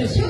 protección